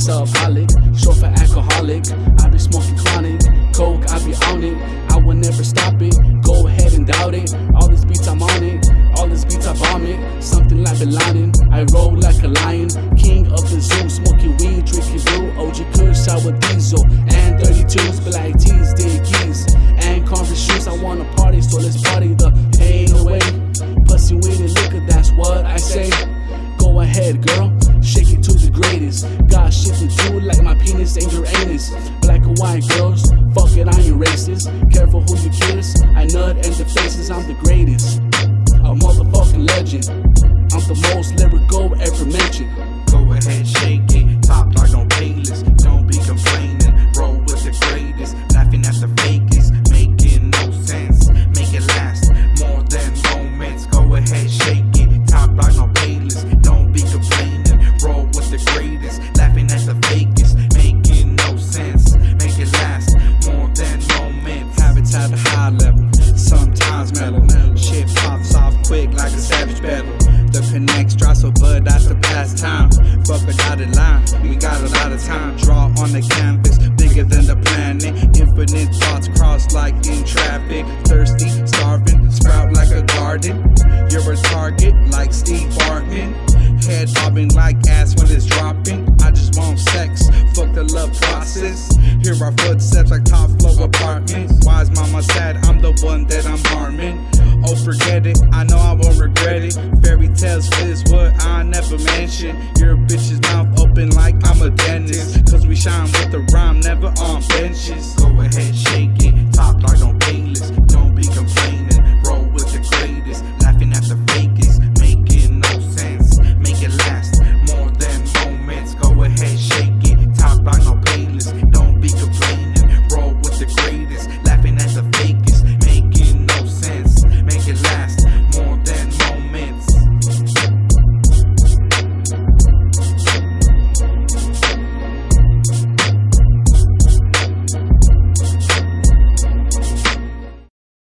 subholic, short for alcoholic. I be smoking chronic, coke, I be on it. I will never stop it. Go ahead and doubt it. All these beats I'm on it, all these beats I bomb it. Something like Laden. I roll like a lion, king of the zoo, smoking weed, drinking brew. OG Kush, sour diesel, Got shit to do, like my penis ain't your anus. Black white girls, fuck it, I ain't racist. Careful who you kiss, I nut and the faces, I'm the greatest. Laughing at the fakest. Making no sense. Make it last more than moments. Habits at a high level, sometimes mellow. Shit pops off quick like a savage battle. The connects dry, so bud, that's the past time. Fuck a dotted line, we got a lot of time. Draw on the canvas, bigger than the planet. Infinite thoughts cross like in traffic. Thirsty, starving, sprout like a garden. You're a target like Steve Bartman. Head bobbing like ass when it's dropping. I just want sex, fuck the love process. Hear our footsteps like top floor apartments. Why is mama sad? I'm the one that I'm harming. Oh, forget it, I know I won't regret it. Fairy tales is what I never mention. Your bitch's mouth open like I'm a dentist. Cause we shine with the